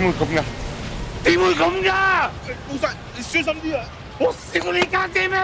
点会咁噶？点会咁噶？老细，你小心啲啊！我笑你家姐咩？